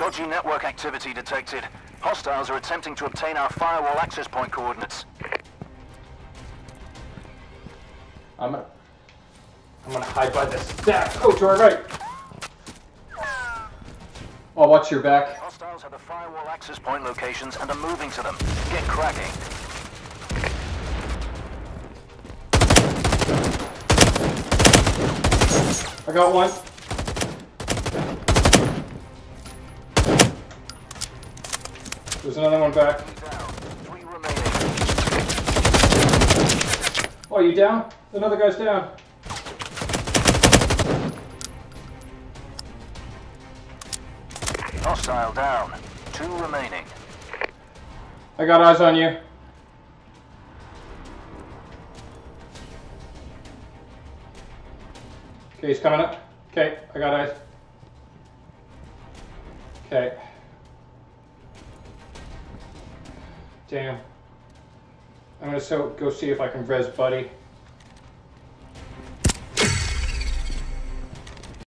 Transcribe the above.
Dodgy network activity detected. Hostiles are attempting to obtain our firewall access point coordinates. I'm gonna, I'm gonna hide by this stack. Oh, to our right. I'll watch your back. Hostiles have the firewall access point locations and are moving to them. Get cracking. I got one. There's another one back. Oh, you down? Another guy's down. Hostile down. Two remaining. I got eyes on you. Okay, he's coming up. Okay, I got eyes. Okay. Damn. I'm gonna so go see if I can res Buddy.